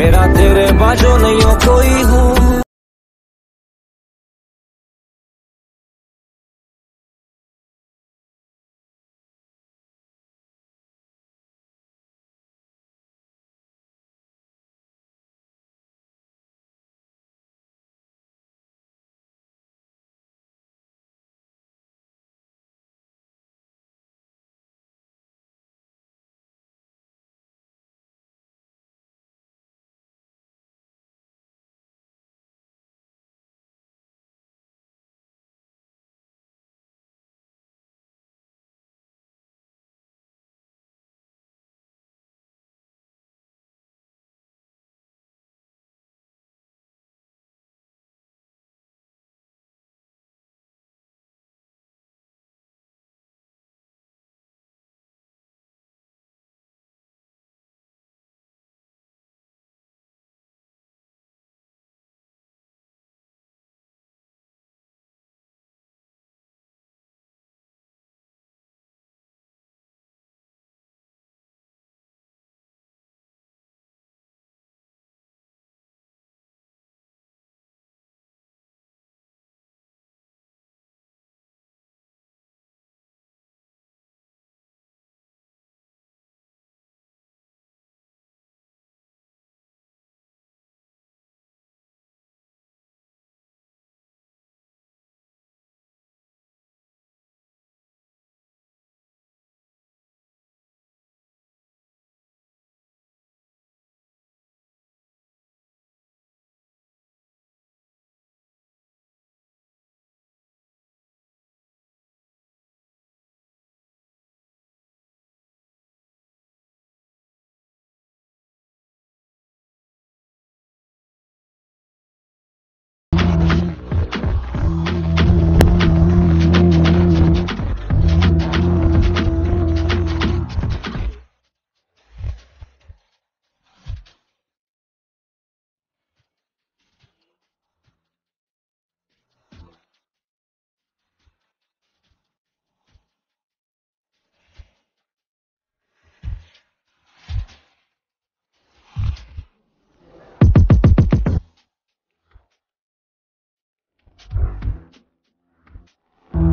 मेरा तेरे बाजो नहीं हो कोई हूँ।